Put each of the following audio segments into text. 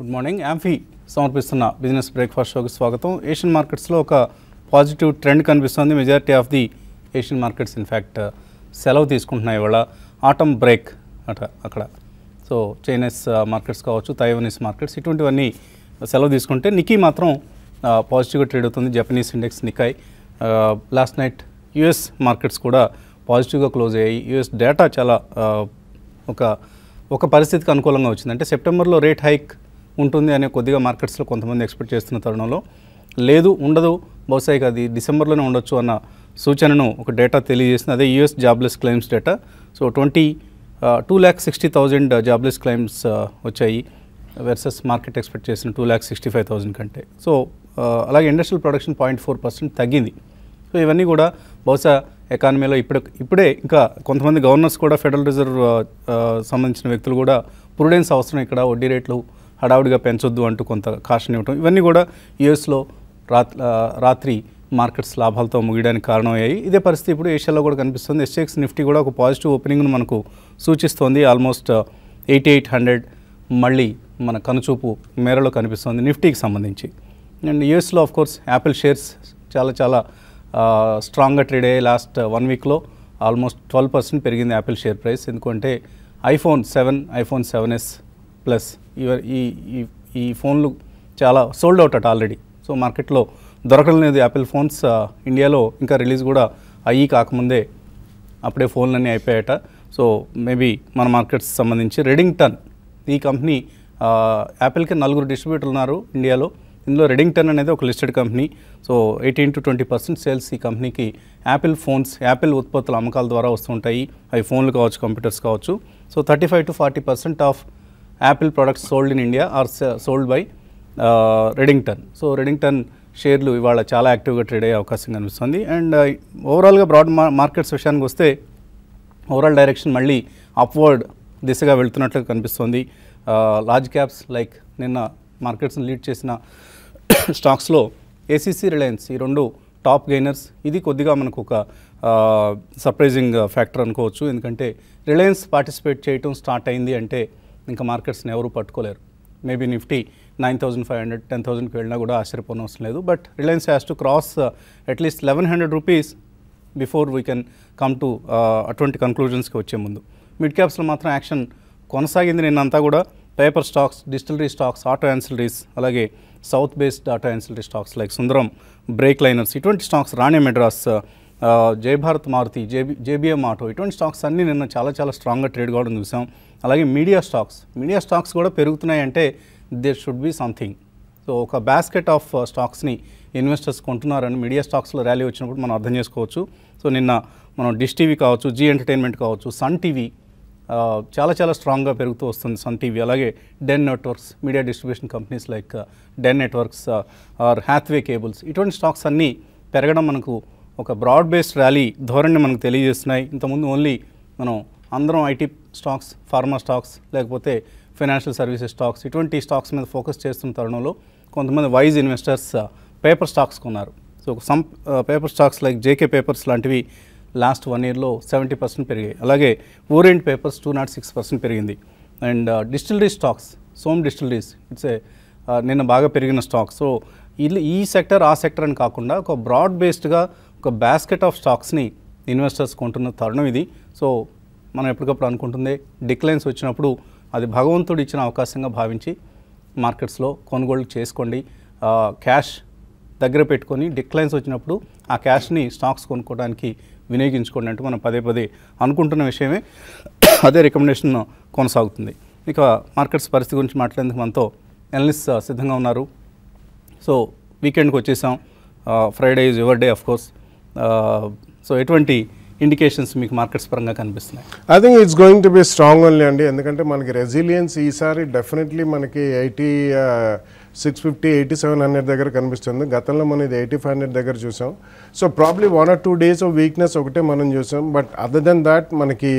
Good morning AMFI సమర్పిస్తున్న business breakfast షోకి స్వాగతం. ఏషియన్ మార్కెట్స్లో ఒక పాజిటివ్ ట్రెండ్ కనిపిస్తుంది. Majority of the Asian markets in fact సెలవు తీసుకుంటున్నాయి ఇవాళ. ఆటమ్ బ్రేక్ అట అక్కడ. సో చైనీస్ మార్కెట్స్ కావచ్చు తైవనీస్ మార్కెట్స్ ఇటువంటివన్నీ సెలవు తీసుకుంటే నికీ మాత్రం uh, పాజిటివ్గా ట్రేడ్ అవుతుంది. Japanese index Nikkei last night US markets కూడా పాజిటివ్గా క్లోజ్ అయ్యాయి. యుఎస్ డేటా చాలా uh, ఒక ఒక పరిస్థితికి అనుకూలంగా వచ్చింది. అంటే సెప్టెంబర్లో రేట్ హైక్ ఉంటుంది అనే కొద్దిగా మార్కెట్స్లో కొంతమంది ఎక్స్పెక్ట్ చేస్తున్న తరుణంలో. లేదు ఉండదు. బహుశా ఇక అది డిసెంబర్లోనే ఉండొచ్చు అన్న సూచనను ఒక డేటా తెలియజేసింది అదే US jobless claims data. So twenty two lakh sixty thousand jobless claims వచ్చాయి. వెర్సెస్ మార్కెట్ ఎక్స్పెక్ట్ చేసిన two lakh sixty five thousand కంటే. సో అలాగే industrial production point four percent తగ్గింది. సో ఇవన్నీ కూడా బహుశా ఎకానమీలో ఇప్పుడు ఇప్పుడే ఇంకా కొంతమంది గవర్నర్స్ కూడా ఫెడరల్ రిజర్వ్ సంబంధించిన వ్యక్తులు కూడా ప్రూడెన్స్ అవసరం ఇక్కడ వడ్డీ రేట్లు హడావుడిగా పెంచొద్దు అంటూ కొంత కాషన్ ఇవ్వటం. ఇవన్నీ కూడా యుఎస్లో రాత్రి మార్కెట్స్ లాభాలతో ముగియడానికి కారణమయ్యాయి. ఇదే పరిస్థితి ఇప్పుడు ఏషియాలో కూడా కనిపిస్తుంది. ఎస్ఎక్స్ నిఫ్టీ కూడా ఒక పాజిటివ్ ఓపెనింగ్ను మనకు సూచిస్తోంది. ఆల్మోస్ట్ ఎయిటీ ఎయిట్ హండ్రెడ్ మళ్ళీ మన కనుచూపు మేరలో కనిపిస్తుంది నిఫ్టీకి సంబంధించి. అండ్ యూఎస్లో ఆఫ్ కోర్స్ యాపిల్ షేర్స్ చాలా చాలా స్ట్రాంగ్గా ట్రేడ్ అయ్యాయి. లాస్ట్ వన్ వీక్లో ఆల్మోస్ట్ ట్వెల్వ్ పర్సెంట్ పెరిగింది యాపిల్ షేర్ ప్రైస్ ఎందుకంటే iPhone seven iPhone seven S plus ఈ ఈ ఈ ఫోన్లు చాలా సోల్డ్ అవుట్ అట ఆల్రెడీ సో మార్కెట్లో దొరకడం లేదు యాపిల్ ఫోన్స్ ఇండియాలో ఇంకా రిలీజ్ కూడా అయ్యి కాకముందే అప్పుడే ఫోన్లన్నీ అయిపోయాట సో మేబీ మన మార్కెట్స్ సంబంధించి రెడింగ్టన్ ఈ కంపెనీ యాపిల్కి నలుగురు డిస్ట్రిబ్యూటర్లు ఉన్నారు ఇండియాలో. ఇందులో రెడింగ్టన్ అనేది ఒక listed company so eighteen to twenty percent sales ఈ కంపెనీకి యాపిల్ ఫోన్స్ యాపిల్ ఉత్పత్తుల అమ్మకాల ద్వారా వస్తుంటాయి. అవి ఫోన్లు కావచ్చు కంప్యూటర్స్ కావచ్చు. So thirty five to forty percent of Apple products sold in India are sold by Redington so Redington షేర్లు ఇవాళ చాలా యాక్టివ్గా ట్రేడ్ అయ్యే అవకాశం కనిపిస్తుంది. అండ్ ఓవరాల్గా బ్రాడ్ మార్కెట్స్ విషయానికి వస్తే ఓవరాల్ డైరెక్షన్ మళ్ళీ అప్వర్డ్ దిశగా వెళ్తున్నట్లు కనిపిస్తుంది. లార్జ్ uh, క్యాప్స్ లైక్ నిన్న మార్కెట్స్ని లీడ్ చేసిన స్టాక్స్లో ఏసీసీ రిలయన్స్ ఈ రెండు టాప్ గెయినర్స్ ఇది కొద్దిగా మనకు ఒక uh, సర్ప్రైజింగ్ ఫ్యాక్టర్ uh, అనుకోవచ్చు. ఎందుకంటే రిలయన్స్ పార్టిసిపేట్ చేయటం స్టార్ట్ అయింది అంటే ఇంకా మార్కెట్స్ని ఎవరు పట్టుకోలేరు. Maybe Nifty nine thousand five hundred ten థౌసండ్కి వెళ్ళినా కూడా ఆశ్చర్యపోనవసరం లేదు. But Reliance has to cross at least eleven hundred rupees before we can come to అటువంటి కన్క్లూజన్స్కి వచ్చే ముందు. మిడ్ క్యాప్స్లో మాత్రం యాక్షన్ కొనసాగింది నిన్నంతా కూడా. Paper stocks distillery stocks auto ancillaries అలాగే south based auto ancillary stocks like Sundaram brake liners ఇటువంటి stocks Rane Madras Jayabharat Maruti JB JBM auto ఇటువంటి స్టాక్స్ అన్నీ నిన్న చాలా చాలా స్ట్రాంగ్గా ట్రేడ్ కావడం చూసాం. అలాగే మీడియా స్టాక్స్ మీడియా స్టాక్స్ కూడా పెరుగుతున్నాయి అంటే there should be something so ఒక బాస్కెట్ ఆఫ్ స్టాక్స్ని ఇన్వెస్టర్స్ కొంటున్నారని మీడియా స్టాక్స్లో ర్యాలీ వచ్చినప్పుడు మనం అర్థం చేసుకోవచ్చు. సో నిన్న మనం డిష్ టీవీ కావచ్చు జీ ఎంటర్టైన్మెంట్ కావచ్చు సన్ టీవీ uh, చాలా చాలా స్ట్రాంగ్గా పెరుగుతూ వస్తుంది సన్ టీవీ అలాగే Den networks media distribution companies like Den networks or Hathway cables ఇటువంటి స్టాక్స్ అన్నీ పెరగడం మనకు ఒక బ్రాడ్ బేస్డ్ ర్యాలీ ధోరణి మనకు తెలియజేస్తున్నాయి. ఇంతకుముందు ఓన్లీ మనం అందరం ఐటీ స్టాక్స్ ఫార్మా స్టాక్స్ లేకపోతే ఫైనాన్షియల్ సర్వీసెస్ స్టాక్స్ ఇటువంటి స్టాక్స్ మీద ఫోకస్ చేస్తున్న తరుణంలో కొంతమంది wise investors uh, paper stocks కొన్నారు. So some uh, paper stocks like JK papers లాంటివి లాస్ట్ వన్ ఇయర్లో సెవెంటీ పర్సెంట్ పెరిగాయి. అలాగే Orient papers two not six percent పెరిగింది. And distillery stocks Som distilleries it's a నిన్న బాగా పెరిగిన స్టాక్ సో ఇల్లు ఈ సెక్టర్ ఆ సెక్టర్ అని కాకుండా ఒక బ్రాడ్ బేస్డ్గా ఒక బాస్కెట్ ఆఫ్ స్టాక్స్ని ఇన్వెస్టర్స్ కొంటున్న తరుణం ఇది. సో మనం ఎప్పటికప్పుడు అనుకుంటుంది. డిక్లైన్స్ వచ్చినప్పుడు అది భగవంతుడు ఇచ్చిన అవకాశంగా భావించి మార్కెట్స్లో కొనుగోలు చేసుకోండి. క్యాష్ దగ్గర పెట్టుకొని డిక్లైన్స్ వచ్చినప్పుడు ఆ క్యాష్ని స్టాక్స్ కొనుక్కోవడానికి వినియోగించుకోండి అంటూ మనం పదే పదే అనుకుంటున్న విషయమే. అదే రికమెండేషన్ కొనసాగుతుంది. ఇక మార్కెట్స్ పరిస్థితి గురించి మాట్లాడేందుకు మనతో ఎనలిస్ట్ సిద్ధంగా ఉన్నారు. సో వీకెండ్కి వచ్చేసాం. Friday is your day of course. So ఎటువంటి ఇండికేషన్స్ మీకు మార్కెట్స్ పరంగా కనిపిస్తున్నాయి. I think it's going to be strong only అండి ఎందుకంటే మనకి రెసిలియన్స్ ఈసారి డెఫినెట్లీ మనకి IT six fifty eighty seven hundred దగ్గర కనిపిస్తుంది. గతంలో మనం ఇది ఎయిటీ ఫైవ్ హండ్రెడ్ దగ్గర చూసాం. So probably one or two days of weakness ఒకటే మనం చూసాం. బట్ అదర్ దెన్ దాట్ మనకి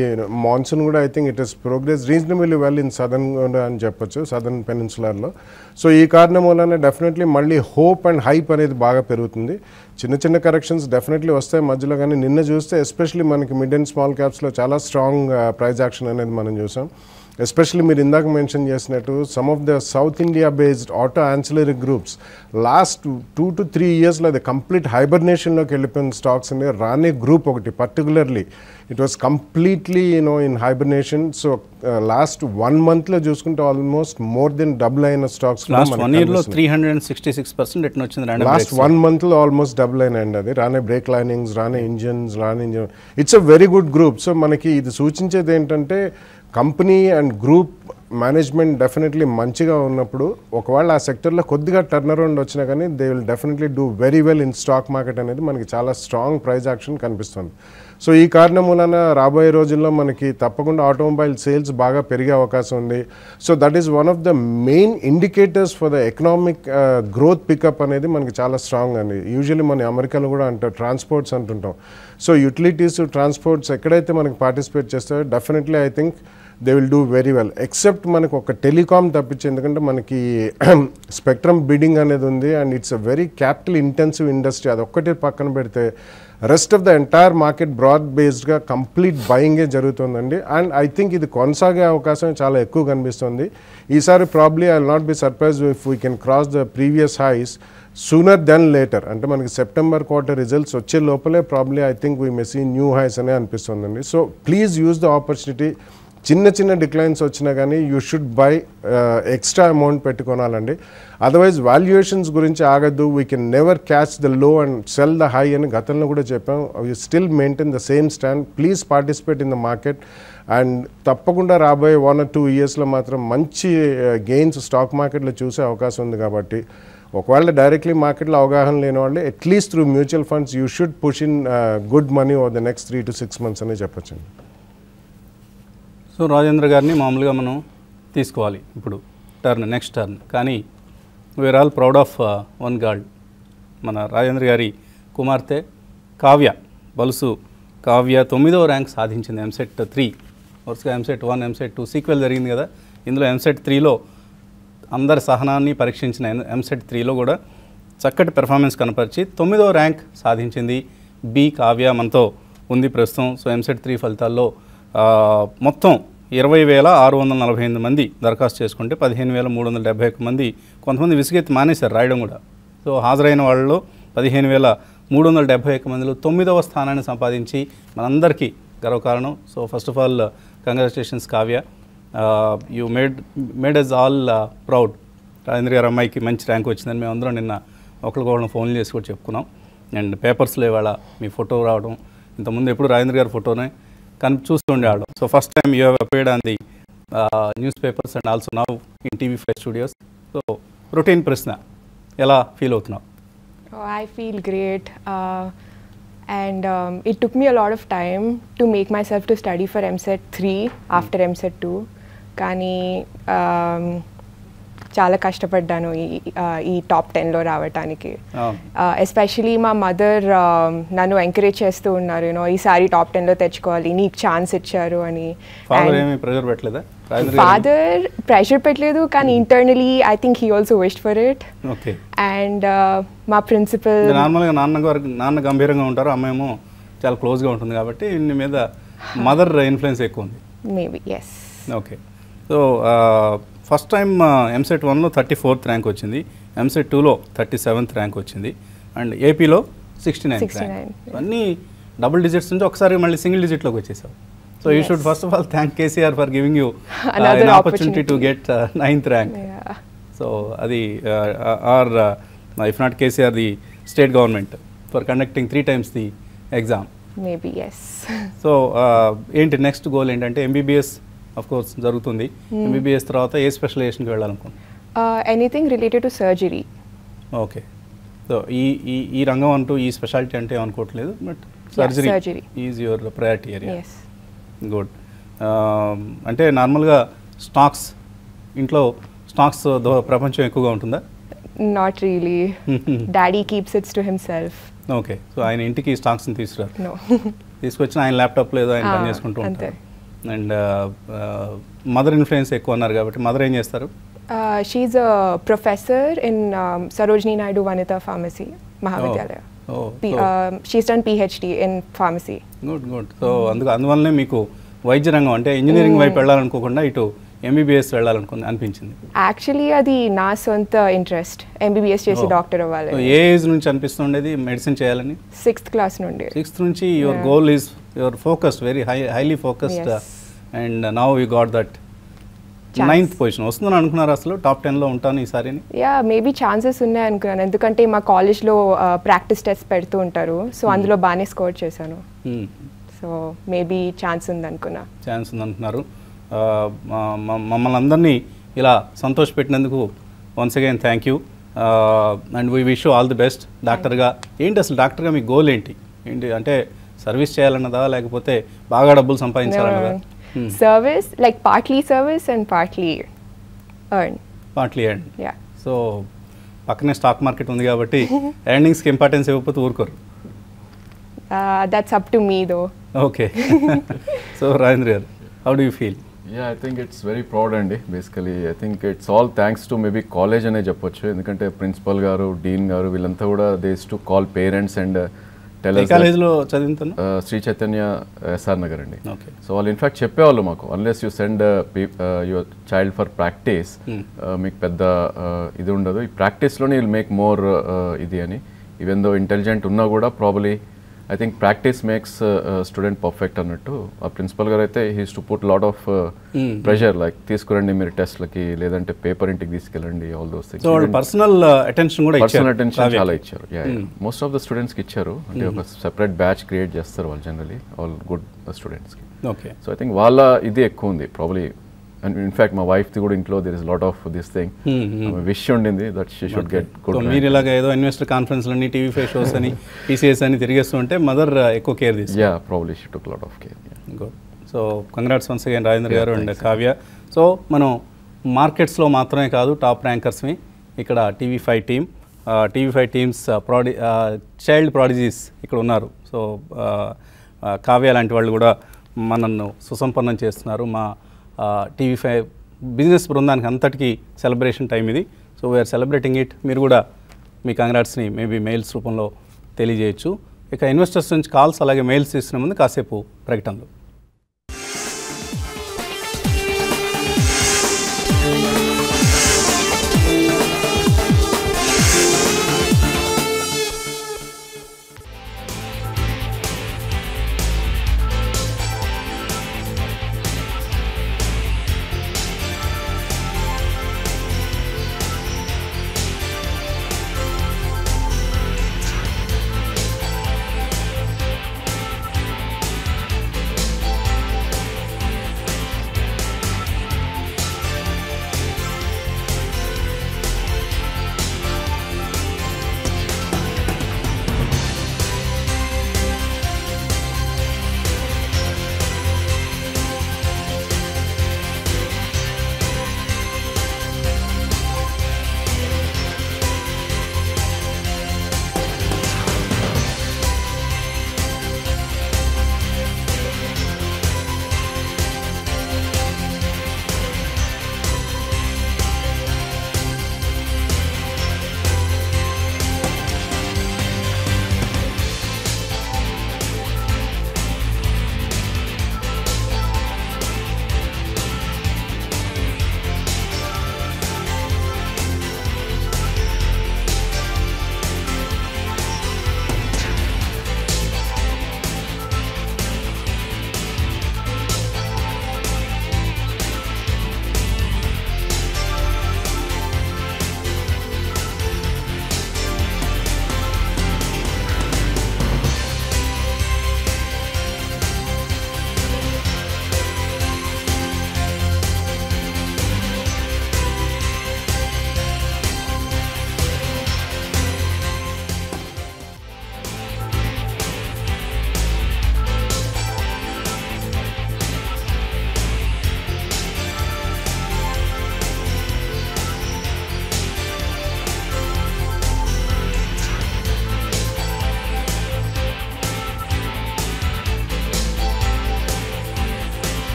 మాన్సూన్ కూడా I think it is progress reasonably well in southern అని చెప్పొచ్చు సదర్న్ పెనిన్సులర్లో సో ఈ కారణం వలన డెఫినెట్లీ మళ్ళీ హోప్ అండ్ హైప్ అనేది బాగా పెరుగుతుంది. చిన్న చిన్న కరెక్షన్స్ డెఫినెట్లీ వస్తాయి మధ్యలో కానీ నిన్న చూస్తే ఎస్పెషలీ మనకి మిడ్ అండ్ స్మాల్ క్యాప్స్లో చాలా స్ట్రాంగ్ ప్రైజ్ యాక్షన్ అనేది మనం చూసాం. ఎస్పెషల్లీ మీరు ఇందాక మెన్షన్ చేసినట్టు some of the South India based auto ancillary groups last two to three ఇయర్స్లో అది కంప్లీట్ హైబర్నేషన్లోకి వెళ్ళిపోయిన స్టాక్స్ అండి రానే గ్రూప్ ఒకటి particularly it was completely you know in hibernation so last one మంత్లో చూసుకుంటే ఆల్మోస్ట్ మోర్ దెన్ డబుల్ అయిన stocks last one మంత్లో almost double అయినాయండి అది. Rane brake linings Rane engines Rane engine it's a very good group so మనకి ఇది సూచించేది ఏంటంటే company and group management definitely మంచిగా ఉన్నప్పుడు ఒకవేళ ఆ సెక్టర్లో కొద్దిగా టర్న్ అరౌండ్ వచ్చినా కానీ they will definitely do very well in stock market అనేది మనకి చాలా స్ట్రాంగ్ ప్రైజ్ యాక్షన్ కనిపిస్తుంది. సో ఈ కారణం వలన రాబోయే రోజుల్లో మనకి తప్పకుండా ఆటోమొబైల్ సేల్స్ బాగా పెరిగే అవకాశం ఉంది. So that is one of the main indicators for the economic growth pickup అనేది మనకి చాలా స్ట్రాంగ్ అండి. యూజువల్లీ మన అమెరికాలో కూడా అంటారు ట్రాన్స్పోర్ట్స్ అంటుంటాం. సో యూటిలిటీస్ ట్రాన్స్పోర్ట్స్ ఎక్కడైతే మనకి పార్టిసిపేట్ చేస్తారో definitely I think they will do very well. Except మనకు ఒక టెలికామ్ తప్పించి ఎందుకంటే మనకి స్పెక్ట్రమ్ బిడింగ్ అనేది ఉంది. And it's a very capital intensive industry. అది ఒక్కటే పక్కన పెడితే rest of the entire market broad బేస్డ్గా complete బయింగే జరుగుతుందండి. అండ్ ఐ థింక్ ఇది కొనసాగే అవకాశం చాలా ఎక్కువ కనిపిస్తుంది. ఈసారి probably I not be surprise if we can cross the previous highs sooner than later అంటే మనకి సెప్టెంబర్ క్వార్టర్ రిజల్ట్స్ వచ్చే లోపలే probably I think we may see new highs అనే అనిపిస్తుందండి. So please use the opportunity చిన్న చిన్న declines వచ్చినా కానీ you should buy extra amount పెట్టుకోనాలండి. Otherwise valuations గురించి ఆగద్దు. We can never catch the low and sell the high అని గతంలో కూడా చెప్పాం. You still maintain the same stand please participate in the market and తప్పకుండా రాబోయే వన్ ఆర్ టూ ఇయర్స్లో మాత్రం మంచి గెయిన్స్ స్టాక్ మార్కెట్లో చూసే అవకాశం ఉంది కాబట్టి ఒకవేళ డైరెక్ట్లీ మార్కెట్లో అవగాహన లేని వాళ్ళు at least through mutual funds you should push in good money over the next three to six months అనే చెప్పచ్చండి. సో రాజేంద్ర గారిని మామూలుగా మనం తీసుకోవాలి ఇప్పుడు. Turn next turn. కానీ we are all proud of one guard మన రాజేంద్ర గారి కుమార్తె కావ్య బలుసు కావ్య తొమ్మిదవ ర్యాంక్ సాధించింది ఎంసెట్ త్రీ వరుసగా EAMCET one EAMCET two sequel జరిగింది కదా. ఇందులో ఎంసెట్ త్రీలో అందరి సహనాన్ని పరీక్షించిన ఎంసెట్ త్రీలో కూడా చక్కటి పెర్ఫార్మెన్స్ కనపరిచి తొమ్మిదవ ర్యాంక్ సాధించింది బి కావ్య. మనతో ఉంది ప్రస్తుతం. సో ఎంసెట్ త్రీ ఫలితాల్లో మొత్తం ఇరవై వేల ఆరు వందల నలభై ఎనిమిది మంది దరఖాస్తు చేసుకుంటే పదిహేను వేల మూడు వందల డెబ్బై ఒక్క మంది కొంతమంది విసిగెత్తి మానేశారు రాయడం కూడా. సో హాజరైన వాళ్ళలో పదిహేను వేల మూడు వందల డెబ్బై ఒక్క మందిలో తొమ్మిదవ స్థానాన్ని సంపాదించి మనందరికీ గర్వకారణం. So first of all congratulations Kavya. You made made us all proud Rajendra garu అమ్మాయికి మంచి ర్యాంక్ వచ్చిందని మేము అందరం నిన్న ఒకరికొకరు ఫోన్లు చేసి కూడా చెప్పుకున్నాం. అండ్ పేపర్స్లో ఇవాళ మీ ఫోటో రావడం. ఇంతకుముందు ఎప్పుడు రాజేంద్ర గారి ఫోటోనే కన్ చూస్తుండేవాళ్ళం so first time you have appeared on the news papers and also now in TV five studios so routine ప్రశ్న ఎలా ఫీల్ అవుతున్నావు I feel great and um, it took me a lot of time to make myself to study EAMCET MSET 3 after MSET కానీ చాలా కష్టపడ్డాను ఈ ఈ top టెన్లో రావటానికి. ఎస్పెషలీ మా మదర్ నన్ను ఎంకరేజ్ చేస్తూ ఉన్నారు యూనో ఈసారి టాప్ టెన్లో తెచ్చుకోవాలి నీకు ఛాన్స్ ఇచ్చారు అని. ఫాదర్ ప్రెషర్ పెట్టలేదు? కానీ internally I think he also wished for it okay and మా ప్రిన్సిపల్ నార్మల్గా నాన్న నాన్న గంభీరంగా ఉంటారు అమ్మ ఏమో చాలా క్లోజ్గా ఉంటుంది కాబట్టి నీ మీద మదర్ ఇన్ఫ్లుయెన్స్ ఎక్కువ ఉంది. Maybe yes okay so first time EAMCET వన్లో థర్టీ ఫోర్త్ ర్యాంక్ వచ్చింది. ఎంసెట్ టూలో థర్టీ సెవెంత్ ర్యాంక్ వచ్చింది. అండ్ ఏపీలో సిక్స్టీ నైన్త్ 69, ర్యాంక్. అన్నీ డబుల్ డిజిట్స్ నుంచి ఒకసారి మళ్ళీ సింగిల్ డిజిట్లోకి వచ్చేసావు. So you. Should first of all thank KCR for giving you opportunity to. Get ninth rank so అది or if not KCR the state government for conducting three times the exam maybe yes so ఏంటి next goal ఏంటంటే MBBS of course జరుగుతుంది. MBBS తర్వాత ఏ స్పెషలైజేషన్కి వెళ్ళాలనుకుంటున్నాను anything related to surgery okay so ఈ ఈ ఈ రంగం అంటూ ఈ స్పెషాలిటీ అంటే ఏమనుకోవట్లేదు but surgery. Is your priority area good అంటే నార్మల్గా స్టాక్స్ ఇంట్లో స్టాక్స్ ప్రపంచం ఎక్కువగా ఉంటుందా? Not really daddy keeps its to himself okay so ఆయన ఇంటికి స్టాక్స్ని తీసుకురారు. నో తీసుకొచ్చిన ఆయన ల్యాప్టాప్లో ఏదో ఆయన పని చేసుకుంటూ. ఉంటారు. అండ్ మదర్ ఇన్ఫ్లుయెన్స్ ఎక్కువ అన్నారు కాబట్టి మదర్ ఏం చేస్తారు? She a professor in Sarojini Naidu Vanita pharmacy Mahavidyalaya she's done PhD in pharmacy. Good good so అందుకు అందువల్లనే మీకు వైద్య రంగం అంటే ఇంజనీరింగ్ వైపు వెళ్ళాలనుకోకుండా ఇటు ఎంబీబీఎస్ వెళ్ళాలనుకుంది అనిపించింది. యాక్చువల్లీ అది నా సొంత ఇంట్రెస్ట్ ఎంబీబీఎస్ చేసి. డాక్టర్ అవ్వాలి. ఏ ఏజ్ నుంచి అనిపిస్తుండేది మెడిసిన్ చేయాలని? సిక్స్త్ క్లాస్ నుండి. సిక్స్త్ నుంచి your. Goal is your focused very high highly focused. And now you got that. Ninth position వస్తుందని అనుకున్నారు అసలు? టాప్ టెన్లో ఉంటాను ఈసారి యా మేబీ ఛాన్సెస్ ఉన్నాయి అనుకున్నాను. ఎందుకంటే మా కాలేజ్లో ప్రాక్టీస్ టెస్ట్ పెడుతూ ఉంటారు. సో అందులో బాగానే స్కోర్ చేశాను. సో మేబీ ఛాన్స్ ఉంది అనుకున్నా. ఛాన్స్ మా- మా- మమ్మల్ని అందరినీ ఇలా సంతోషపెట్టినందుకు once again thank you and we wish all the best డాక్టర్గా ఏంటి అసలు డాక్టర్గా మీ గోల్ ఏంటి? ఏంటి అంటే సర్వీస్ చేయాలన్నదా లేకపోతే బాగా డబ్బులు సంపాదించాలన్నదా? Service like partly service and partly earn partly and ya so పక్కనే స్టాక్ మార్కెట్ ఉంది కాబట్టి ఎర్నింగ్స్కి ఇంపార్టెన్స్ ఇవ్వకపోతే ఊరుకోరు. That's up to me though okay so Rajendra garu how do you feel ya I think it's very proud అండి basically I think it's all thanks to maybe college అనే చెప్పొచ్చు. ఎందుకంటే principal గారు డీన్ గారు వీళ్ళంతా కూడా does to call parents and కాలేజ్లో Shri Chaitanya SR Nagar అండి సో వాళ్ళు ఇన్ఫాక్ట్ చెప్పేవాళ్ళు మాకు. Unless you send your child for practice మీకు పెద్ద uh, ఇది ఉండదు. ఈ ప్రాక్టీస్లోనే విల్ మేక్ మోర్ ఇది అని. ఈవెన్ దో ఇంటెలిజెంట్ ఉన్నా కూడా probably I think practice makes student perfect అన్నట్టు. ఆ ప్రిన్సిపల్ గారు అయితే he's to put lot of pressure like తీసుకురండి మీరు టెస్ట్లకి లేదంటే పేపర్ ఇంటికి తీసుకెళ్ళండి all those things personal attention కూడా పర్సనల్ అటెన్షన్. చాలా ఇచ్చారు. మోస్ట్ ఆఫ్ ద స్టూడెంట్స్కి ఇచ్చారు. అంటే ఒక సెపరేట్ బ్యాచ్ క్రియేట్ చేస్తారు వాళ్ళు జనరలీ ఆల్ గుడ్ స్టూడెంట్స్కి ఓకే సో ఐ థింక్ వాళ్ళ ఇది ఎక్కువ ఉంది. ప్రాబ్లీ అండ్ ఇన్ఫాక్ట్ మా వైఫ్ది కూడా ఇంట్లో there is lot of this thing wish ఉండింది that she should get good మీరు ఇలాగ ఏదో ఇన్వెస్టర్ కాన్ఫరెన్స్లని టీవీ ఫైవ్ షోస్ అని పీసీఎస్ అని తిరిగేస్తూ ఉంటే మదర్ ఎక్కువ కేర్ తీసుకుంటారు ya probably she took lot of care good so congrats once again Rajendra garu and. Kavya so మనం మార్కెట్స్లో మాత్రమే కాదు టాప్ ర్యాంకర్స్ని ఇక్కడ TV five team TV five teams prodigy child prodigies ఇక్కడ ఉన్నారు. సో కావ్య లాంటి వాళ్ళు కూడా మనల్ని సుసంపన్నం చేస్తున్నారు. మా టీవీ ఫైవ్ బిజినెస్ బృందానికి అంతటికీ సెలబ్రేషన్ టైం ఇది. So we are celebrating it మీరు కూడా మీ కంగ్రాట్స్ని మేబీ మెయిల్స్ రూపంలో తెలియజేయచ్చు. ఇక ఇన్వెస్టర్స్ నుంచి కాల్స్ అలాగే మెయిల్స్ తీసుకునే ముందు కాసేపు ప్రకటనలు.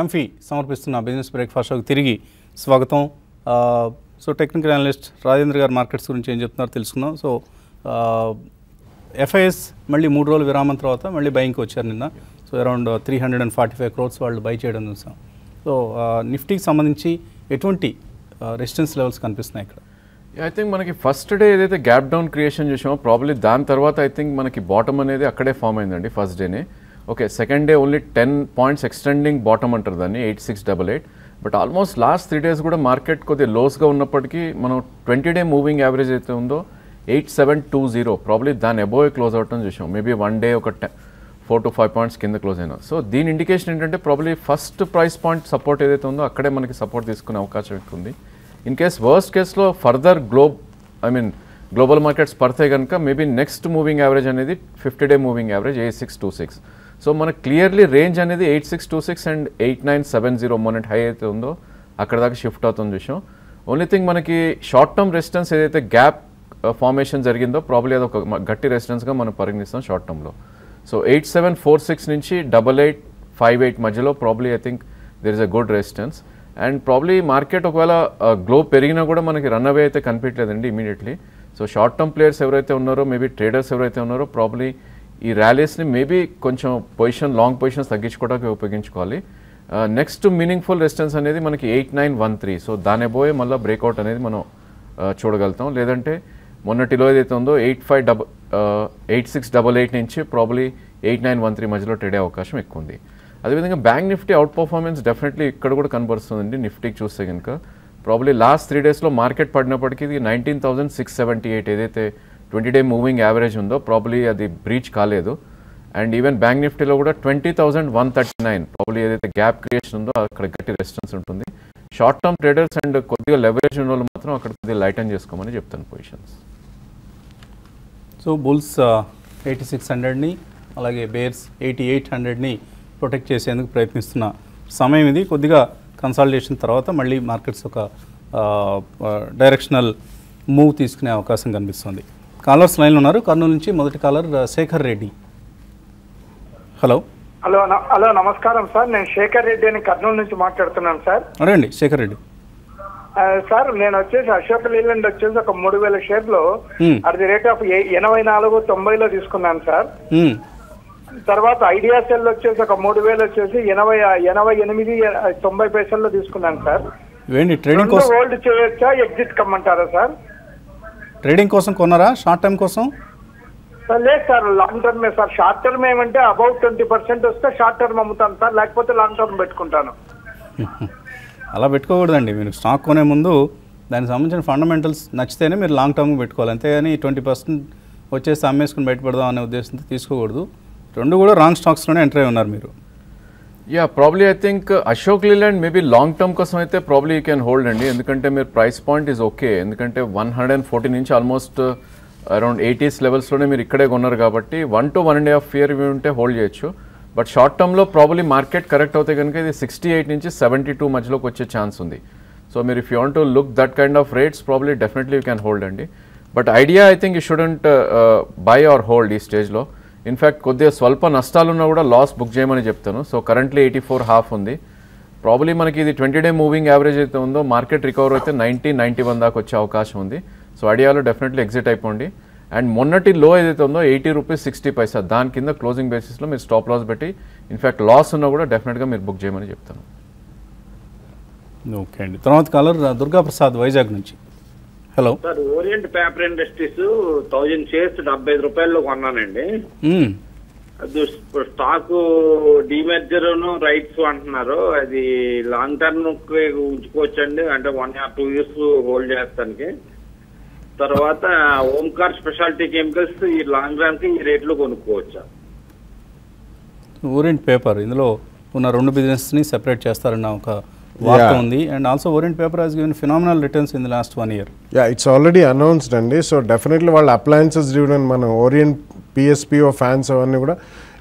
యాంఫీ సమర్పిస్తున్న బిజినెస్ బ్రేక్ఫాస్ట్ షోకి తిరిగి స్వాగతం. సో టెక్నికల్ అనలిస్ట్ రాజేంద్ర గారు మార్కెట్స్ గురించి ఏం చెప్తున్నారో తెలుసుకుందాం. సో ఎఫ్ఐఎస్ మళ్ళీ మూడు రోజులు విరామం తర్వాత మళ్ళీ బయింగ్కి వచ్చారు నిన్న. So around three hundred and forty five crores వాళ్ళు బై చేయడం చూసాం. సో నిఫ్టీకి సంబంధించి ఎటువంటి రెసిస్టెన్స్ లెవెల్స్ కనిపిస్తున్నాయి ఇక్కడ? ఐ థింక్ మనకి ఫస్ట్ డే ఏదైతే గ్యాప్ డౌన్ క్రియేషన్ చేసామో ప్రాబ్లీ దాని తర్వాత ఐ థింక్ మనకి బాటమ్ అనేది అక్కడే ఫామ్ అయిందండి ఫస్ట్ డేనే okay second day only ten points extending bottom అంటారు దాన్ని eight six double eight but almost last three days కూడా మార్కెట్ కొద్దిగా లోస్గా ఉన్నప్పటికీ మనం ట్వంటీ డే మూవింగ్ యావరేజ్ అయితే ఉందో eight seven two zero probably దాని అబోవ్ క్లోజ్ అవటం చూసాం. మేబీ వన్ డే ఒక ఫోర్ టు ఫైవ్ పాయింట్స్ కింద క్లోజ్ అయినా. సో దీని ఇండికేషన్ ఏంటంటే probably first price point support ఏదైతే ఉందో అక్కడే మనకి సపోర్ట్ తీసుకునే అవకాశం ఎక్కువ ఉంది. In case worst కేస్లో further globe I mean global markets పడితే కనుక మేబీ నెక్స్ట్ మూవింగ్ యావరేజ్ అనేది fifty day moving average a six two six so మనకు క్లియర్లీ రేంజ్ అనేది eight six two six and eight nine seven zero మొన్నటి high అయితే ఉందో అక్కడ దాకా షిఫ్ట్ అవుతుంది విషయం. ఓన్లీ థింగ్ మనకి షార్ట్ టర్మ్ రెసిస్టెన్స్ ఏదైతే గ్యాప్ ఫార్మేషన్ uh, జరిగిందో ప్రాబ్లీ అది ఒక గట్టి రెసిస్టెన్స్గా మనం పరిగణిస్తాం షార్ట్ టర్మ్లో so eight seven four six నుంచి డబల్ ఎయిట్ ఫైవ్ ఎయిట్ మధ్యలో probably I think there is a good resistance and probably market ఒకవేళ uh, గ్లో పెరిగినా కూడా మనకి రన్ అవే అయితే కనిపించలేదండి immediately so short term players ఎవరైతే ఉన్నారో మేబీ ట్రేడర్స్ ఎవరైతే ఉన్నారో ప్రాబ్లీ ఈ ర్యాలీస్ని మేబీ కొంచెం పొజిషన్ లాంగ్ పొజిషన్స్ తగ్గించుకోవడానికి ఉపయోగించుకోవాలి. నెక్స్ట్ మీనింగ్ఫుల్ రెసిస్టెన్స్ అనేది మనకి eight nine one three so దాని పోయే మళ్ళీ బ్రేక్అవుట్ అనేది మనం uh, చూడగలుగుతాం. లేదంటే మొన్నటిలో ఏదైతే ఉందో eight five double eight six double eight నుంచి probably eight nine one three మధ్యలో ట్రేడ్ అవకాశం ఎక్కువ ఉంది. అదేవిధంగా bank Nifty out performance definitely ఇక్కడ కూడా కనబరుస్తుందండి నిఫ్టీకి చూస్తే కనుక ప్రాబ్లీ లాస్ట్ త్రీ డేస్లో మార్కెట్ పడినప్పటికీ ఇది nineteen thousand six seventy eight ఏదైతే ట్వంటీ డే మూవింగ్ యావరేజ్ ఉందో ప్రాబ్లీ అది బ్రీచ్ కాలేదు. అండ్ ఈవెన్ బ్యాంక్ నిఫ్టీలో కూడా twenty thousand one thirty nine probably ఏదైతే గ్యాప్ క్రియేషన్ ఉందో అక్కడ గట్టి రెసిస్టెన్స్ ఉంటుంది. షార్ట్ టర్మ్ ట్రేడర్స్ అండ్ కొద్దిగా లెవరేజ్ ఉన్న వాళ్ళు మాత్రం అక్కడ కొద్దిగా లైటన్ చేసుకోమని చెప్తాను positions so bulls eighty six హండ్రెడ్ని అలాగే బేర్స్ ఎయిటీ ఎయిట్ హండ్రెడ్ని ప్రొటెక్ట్ చేసేందుకు ప్రయత్నిస్తున్న సమయం ఇది. కొద్దిగా కన్సాలిడేషన్ తర్వాత మళ్ళీ మార్కెట్స్ ఒక uh, uh, డైరెక్షనల్ మూవ్ తీసుకునే అవకాశం కనిపిస్తుంది. కాలర్స్ లైన్లో ఉన్నారు. కర్నూలు నుంచి మొదటి caller Shekhar Reddy. Hello. Hello hello నమస్కారం సార్. నేను శేఖర్ రెడ్డి అని కర్నూలు నుంచి మాట్లాడుతున్నాను సార్. రండి శేఖర్ రెడ్డి. సార్ నేను వచ్చేసి అశోక్ లీలాండ్ వచ్చేసి ఒక మూడు వేల షేర్లు. అట్ ది రేట్ ఆఫ్ ఎనభై నాలుగు తొంభైలో తీసుకున్నాను సార్. తర్వాత ఐడియా సెల్ వచ్చేసి ఒక మూడు వేలు వచ్చేసి ఎనభై ఎనభై ఎనిమిది తొంభై పైసల్లో తీసుకున్నాను సార్. ట్రేడింగ్ హోల్డ్ చేయొచ్చా ఎగ్జిట్ కమ్మంటారా సార్? ట్రేడింగ్ కోసం కొన్నారా? షార్ట్ టైం కోసం? సార్ లేదు సార్ లాంగ్ టర్మే సార్. షార్ట్ టర్మ్ ఏమంటే అబౌట్ ట్వంటీ పర్సెంట్ వస్తే షార్ట్ టర్మ్ అమ్ముతాను సార్ లేకపోతే లాంగ్ టర్మ్ పెట్టుకుంటాను. అలా పెట్టుకోకూడదండి. మీరు స్టాక్ కొనే ముందు దానికి సంబంధించిన ఫండమెంటల్స్ నచ్చితేనే మీరు లాంగ్ టర్మ్ పెట్టుకోవాలి. అంతేగాని ట్వంటీ పర్సెంట్ వచ్చేసి అమ్మేసుకుని బయటపడదాం అనే ఉద్దేశంతో తీసుకోకూడదు. రెండు కూడా రాంగ్ స్టాక్స్లోనే ఎంటర్ అయి ఉన్నారు మీరు. Ya probably I think Ashok Leyland maybe long term కోసం అయితే ప్రాబ్లీ యూ క్యాన్ హోల్డ్ అండి. ఎందుకంటే మీరు ప్రైస్ పాయింట్ ఈజ్ ఓకే ఎందుకంటే వన్ హండ్రెడ్ అండ్ ఫోర్టీ నుంచి ఆల్మోస్ట్ అరౌండ్ ఎయిటీస్ లెవెల్స్లోనే మీరు ఇక్కడే కొన్నారు కాబట్టి one to one and half year ఉంటే హోల్డ్ చేయొచ్చు. బట్ షార్ట్ టర్మ్లో ప్రాబ్లీ మార్కెట్ కరెక్ట్ అవుతే కనుక ఇది సిక్స్టీ ఎయిట్ నుంచి సెవెంటీ టూ మధ్యలోకి వచ్చే ఛాన్స్ ఉంది. సో మీరు if you want to look that kind of rates probably definitely you can hold అండి. But idea I think you shouldn't buy or hold ఈ స్టేజ్లో ఇన్ఫ్యాక్ట్ కొద్దిగా స్వల్ప నష్టాలున్నా కూడా లాస్ బుక్ చేయమని చెప్తాను. So currently eighty four half ఉంది. Probably మనకి ఇది ట్వంటీ డే మూవింగ్ యావరేజ్ అయితే ఉందో మార్కెట్ రికవర్ అయితే నైంటీ నైంటీ వన్ దాకా వచ్చే అవకాశం ఉంది. సో ఐడియాలో డెఫినెట్లీ ఎగ్జిట్ అయిపోండి. అండ్ మొన్నటి లో ఏదైతే ఉందో ఎయిటీ రూపీస్ సిక్స్టీ పైసా దాని కింద క్లోజింగ్ బేసిస్లో మీరు స్టాప్ లాస్ పెట్టి ఇన్ఫ్యాక్ట్ లాస్ ఉన్నా కూడా డెఫినెట్గా మీరు బుక్ చేయమని చెప్తాను. ఓకే అండి. తర్వాత కాలర్ దుర్గా ప్రసాద్ వైజాగ్ నుంచి. Hello. Sir Orient Paper Industries thousand shares డెబ్బై ఐదు రూపాయల్లో కొన్నానండి. మ్మ్. అది స్టాక్ డిమెర్జర్ రైట్స్ అంటున్నారు. అది లాంగ్ టర్మ్ ఉంచుకోవచ్చండి. అంటే one or two years hold చేస్తానికి. తర్వాత ఓంకార్ స్పెషాలిటీ కెమికల్స్ ఈ లాంగ్ రన్కి ఈ రేట్లో కొనుక్కోవచ్చా. ఓరియంట్ పేపర్ ఇందులో ఉన్న రెండు బిజినెస్ని సెపరేట్ చేస్తారన్న ఒక వార్త. ఉంది. And also Orient Paper has given phenomenal returns in the last one year ya it's already announced అండి. సో డెఫినెట్లీ వాళ్ళ అప్లయన్సెస్ డ్రీవెన్ మన ఓరియంట్ పిఎస్పిఓ ఫ్యాన్స్ అవన్నీ కూడా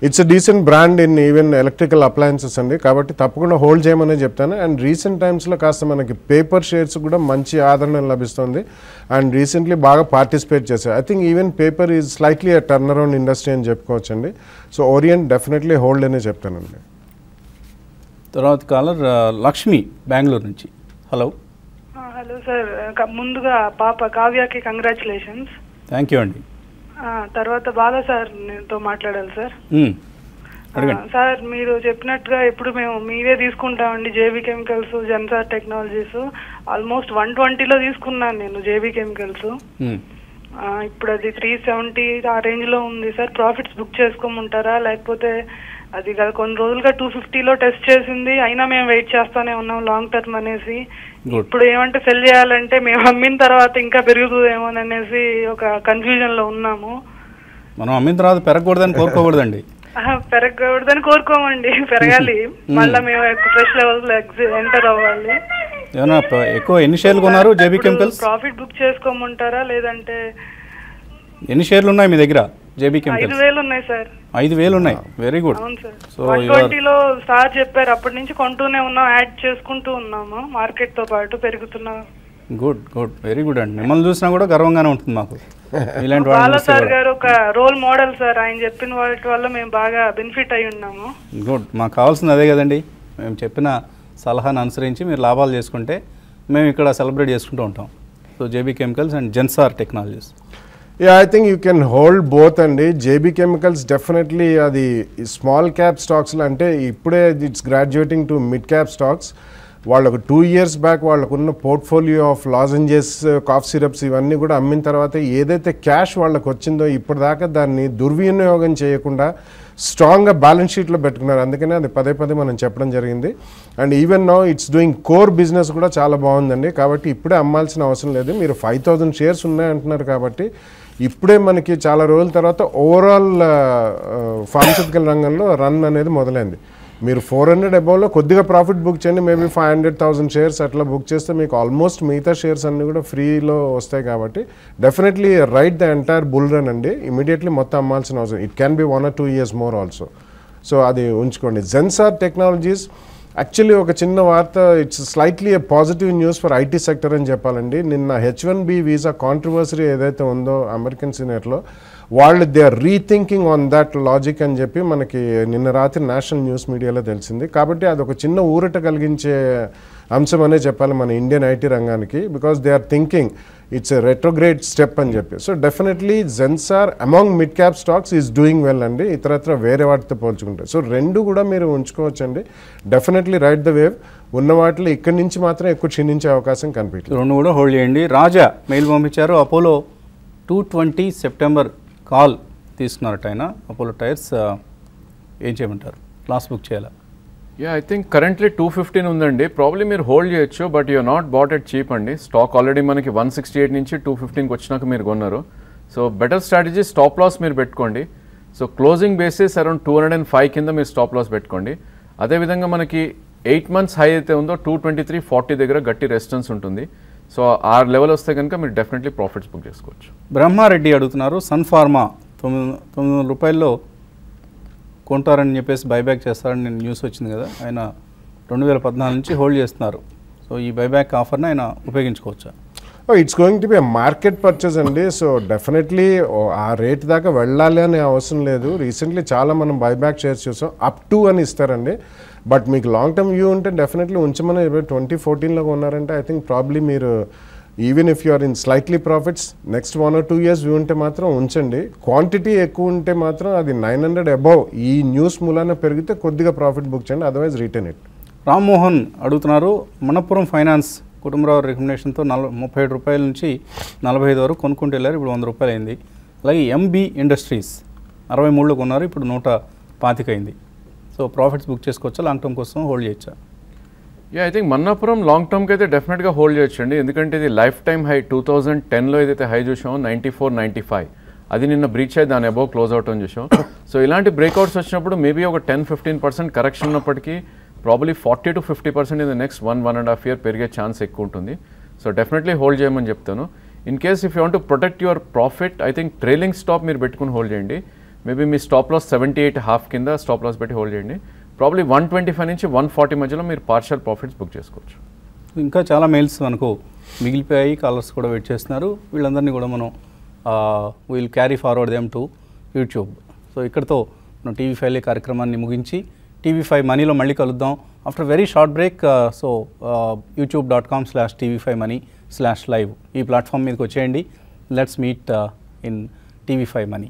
it's decent brand in even electrical appliances అండి. కాబట్టి తప్పకుండా హోల్డ్ చేయమని చెప్తాను. అండ్ రీసెంట్ టైమ్స్లో కాస్త మనకి పేపర్ షేర్స్ కూడా మంచి ఆదరణ లభిస్తుంది. అండ్ రీసెంట్లీ బాగా పార్టిసిపేట్ చేశారు I think even paper is slightly a turn around industry అని చెప్పుకోవచ్చండి. సో ఓరియంట్ డెఫినెట్లీ హోల్డ్ అనే చెప్తానండి. తర్వాత కాలర్ లక్ష్మి బెంగళూరు నుంచి. హలో. Hello sir. ముందుగా పాప కావ్యకి కంగ్రాచులేషన్స్ థ్యాంక్ యూ అండి. తర్వాత బాలా సార్తో మాట్లాడాలి సార్. సార్ మీరు చెప్పినట్టుగా ఇప్పుడు మేము మీవే తీసుకుంటామండి JB chemicals Zensar technologies. Almost one ట్వంటీలో తీసుకున్నాను నేను జేబీ కెమికల్స్. ఇప్పుడు అది త్రీ సెవెంటీ ఆ రేంజ్లో ఉంది సార్. Profits book చేసుకోమంటారా? లేకపోతే అది కాదు కొన్ని రోజులుగా టూ ఫిఫ్టీలో టెస్ట్ చేసింది అయినా మేము వెయిట్ చేస్తానే ఉన్నాం లాంగ్ టర్మ్ అనేసి. ఇప్పుడు ఏమంటే సెల్ చేయాలంటే మేము అమ్మిన తర్వాత ఇంకా పెరుగుతుందేమో అనేసి ఒక కన్ఫ్యూజన్లో ఉన్నాము. మనం అమ్మిన తర్వాత పెరగకూడదని కోరుకోకూడదండి. పెరగకూడదని కోరుకోమండి. పెరగాలి. మళ్ళీ మేము ఫ్రెష్ లెవెల్ ఎంటర్ అవ్వాలి. ఎక్కువ ఎన్ని షేర్లు కొన్నారు జేబీ కెమికల్స్ ప్రాఫిట్ బుక్ చేసుకోమంటారా లేదంటే ఎన్ని షేర్లు ఉన్నాయి మీ దగ్గర? జేబీ ఐదు కెమికల్స్ వేలు ఉన్నాయి సార్. ఐదు వేలు ఉన్నాయి. వెరీ గుడ్ అవును సార్. సో ట్వంటీలో సార్ చెప్పారు. అప్పటి నుంచి కొంటూనే ఉన్నాం యాడ్ చేసుకుంటూ ఉన్నాము. మార్కెట్తో పాటు పెరుగుతున్నా గుడ్ గుడ్ వెరీ గుడ్ అండి మిమ్మల్ని చూసినా కూడా గర్వంగానే ఉంటుంది మాకు. ఇలాంటి బాలా వాళ్ళని సార్ గారు ఒక రోల్ మోడల్ సార్. ఆయన చెప్పిన వాటి వల్ల మేము బాగా బెనిఫిట్ అయి ఉన్నాము. గుడ్ మాకు కావాల్సింది అదే కదండి. మేము చెప్పిన సలహాను అనుసరించి మీరు లాభాలు చేసుకుంటే మేము ఇక్కడ సెలబ్రేట్ చేసుకుంటూ ఉంటాం. So JB Chemicals and Zensar Technologies ya I think you can hold both అండి. జేబీ కెమికల్స్ డెఫినెట్లీ అది స్మాల్ క్యాప్ స్టాక్స్లో అంటే ఇప్పుడే it's graduating to mid cap stocks వాళ్ళకు టూ ఇయర్స్ బ్యాక్ వాళ్ళకున్న portfolio of lozenges cough syrups ఇవన్నీ కూడా అమ్మిన తర్వాత ఏదైతే క్యాష్ వాళ్ళకు వచ్చిందో ఇప్పటిదాకా దాన్ని దుర్వినియోగం చేయకుండా స్ట్రాంగ్గా బ్యాలెన్స్ షీట్లో పెట్టుకున్నారు. అందుకనే అది పదే పదే మనం చెప్పడం జరిగింది. And even no it's doing core business కూడా చాలా బాగుందండి. కాబట్టి ఇప్పుడే అమ్మాల్సిన అవసరం లేదు. మీరు ఫైవ్ థౌజండ్ షేర్స్ ఉన్నాయంటున్నారు కాబట్టి ఇప్పుడే మనకి చాలా రోజుల తర్వాత ఓవరాల్ ఫార్మసిటికల్ రంగంలో రన్ అనేది మొదలైంది. మీరు ఫోర్ హండ్రెడ్ అబౌవ్లో కొద్దిగా ప్రాఫిట్ బుక్ చేయండి maybe five hundred thousand shares అట్లా బుక్ చేస్తే మీకు ఆల్మోస్ట్ మిగతా షేర్స్ అన్నీ కూడా ఫ్రీలో వస్తాయి కాబట్టి definitely right the entire bull run అండి. ఇమీడియట్లీ మొత్తం అమ్మాల్సిన అవసరం. It can be one or two years more also so అది ఉంచుకోండి. జెన్సార్ టెక్నాలజీస్ యాక్చువల్లీ ఒక చిన్న వార్త it's slightly a positive news for IT sector అని చెప్పాలండి. నిన్న H one B visa controversy ఏదైతే ఉందో అమెరికన్ సీనియర్లో వాళ్ళు they are rethinking on that logic అని చెప్పి మనకి నిన్న రాత్రి నేషనల్ న్యూస్ మీడియాలో తెలిసింది. కాబట్టి అది ఒక చిన్న ఊరట కలిగించే అంశం అనే చెప్పాలి మన ఇండియన్ ఐటీ రంగానికి because they are thinking it's a retrograde step అని చెప్పి. So definitely Zensar among mid cap stocks is doing well అండి. ఇతరత్ర వేరే వాటితో పోల్చుకుంటే. సో రెండు కూడా మీరు ఉంచుకోవచ్చండి. డెఫినెట్లీ రైట్ ద వేవ్ ఉన్న వాటిలో ఇక్కడి నుంచి మాత్రం ఎక్కువ క్షీణించే అవకాశం కనిపించలేదు రెండు కూడా హోల్డ్ చేయండి. రాజా మెయిల్ పంపించారు. Apollo two twenty September call తీసుకున్నారట ఆయన. అపోలో టైర్స్ ఏం చేయమంటారు? క్లాస్ బుక్ చేయాలా? Yeah I think currently two fifteen ఉందండి. ప్రాబ్లీ మీరు హోల్డ్ చేయొచ్చు but you not bought at cheap అండి. స్టాక్ ఆల్రెడీ మనకి వన్ సిక్స్టీ ఎయిట్ నుంచి టూ ఫిఫ్టీన్కి వచ్చినాక మీరు కొన్నారు. So better strategy stop loss మీరు పెట్టుకోండి. So closing basis around two hundred and five కింద మీరు స్టాప్ లాస్ పెట్టుకోండి. అదేవిధంగా మనకి ఎయిట్ మంత్స్ హై అయితే ఉందో టూ ట్వంటీ త్రీ ఫార్టీ దగ్గర గట్టి రెసిస్టెన్స్ ఉంటుంది. సో ఆ లెవెల్ వస్తే కనుక మీరు డెఫినెట్లీ ప్రాఫిట్స్ బుక్ చేసుకోవచ్చు. బ్రహ్మారెడ్డి అడుగుతున్నారు సన్ ఫార్మా తొమ్మిది తొమ్మిది వందల రూపాయల్లో కొంటారని చెప్పేసి బైబ్యాక్ చేస్తారని నేను న్యూస్ వచ్చింది కదా. ఆయన రెండు వేల పద్నాలుగు నుంచి హోల్డ్ చేస్తున్నారు. సో ఈ బైబ్యాక్ ఆఫర్ని ఆయన ఉపయోగించుకోవచ్చా? It's going to be market purchase అండి. సో డెఫినెట్లీ oh, ఆ రేట్ దాకా వెళ్ళాలి అనే అవసరం లేదు. రీసెంట్లీ చాలా మనం బైబ్యాక్ షేర్స్ చూసాం. అప్ టు అని ఇస్తారండి. బట్ మీకు లాంగ్ టర్మ్ వ్యూ ఉంటే డెఫినెట్లీ ఉంచమని ట్వంటీ ఫోర్టీన్లో ఉన్నారంటే ఐ థింక్ ప్రాబ్లీ మీరు even if you are in slightly profits next one or two years view ఉంటే మాత్రం ఉంచండి. క్వాంటిటీ ఎక్కువ ఉంటే మాత్రం అది నైన్ హండ్రెడ్ అబౌవ్ ఈ న్యూస్ మూలాన పెరిగితే కొద్దిగా ప్రాఫిట్ బుక్ చేయండి అదర్వైజ్ రిటర్న్ ఇట్ రామ్మోహన్ అడుగుతున్నారు మనపురం ఫైనాన్స్ కుటుంబరావు రికమెండేషన్తో నలభై ముప్పై ఏడు రూపాయల నుంచి నలభై ఐదు వరకు కొనుక్కుంటూ వెళ్ళారు ఇప్పుడు వంద రూపాయలు అయింది. అలాగే ఎంబీ ఇండస్ట్రీస్ అరవై మూడులో కొన్నారు ఇప్పుడు నూట పాతిక అయింది. సో ప్రాఫిట్స్ బుక్ చేసుకోవచ్చా లాంగ్ టర్మ్ కోసం హోల్డ్ చేయొచ్చా? Yeah I think Manappuram long టర్మ్కి అయితే డెఫినెట్గా హోల్డ్ చేయొచ్చండి. ఎందుకంటే ఇది life time high two thousand టెన్లో ఏదైతే హై చూసామో నైంటీ ఫోర్ నైంటీ ఫైవ్ అది నిన్న బ్రీచ్ అయ్యి దాని అబౌవ్ క్లోజ్ అవుట్ అని చూసాం. సో ఇలాంటి బ్రేక్అవుట్స్ వచ్చినప్పుడు మేబీ ఒక టెన్ ఫిఫ్టీన్ పర్సెంట్ కరెక్షన్ ఉన్నప్పటికీ probably forty to fifty percent in the next one one and half year పెరిగే ఛాన్స్ ఎక్కువ ఉంటుంది. సో డెఫినెట్లీ హోల్డ్ చేయమని చెప్తాను. In case if you want to protect your profit I think trailing stop మీరు పెట్టుకుని hold చేయండి. Maybe మీ stop loss seventy eight half కింద stop loss పెట్టి హోల్డ్ చేయండి. ప్రాబ్లీ వన్ ట్వంటీ ఫైవ్ నుంచి వన్ ఫార్టీ మధ్యలో మీరు పార్షల్ ప్రాఫిట్స్ బుక్ చేసుకోవచ్చు. ఇంకా చాలా మెయిల్స్ మనకు మిగిలిపోయాయి కాలర్స్ కూడా వెయిట్ చేస్తున్నారు. వీళ్ళందరినీ కూడా మనం will carry forward them to YouTube so ఇక్కడతో మనం టీవీ ఫైలే కార్యక్రమాన్ని ముగించి టీవీ ఫైవ్ మనీలో మళ్ళీ కలుద్దాం. After very short break so YouTube dot com slash TV five money slash live ఈ ప్లాట్ఫామ్ మీదకి వచ్చేయండి. Let's meet in TV five money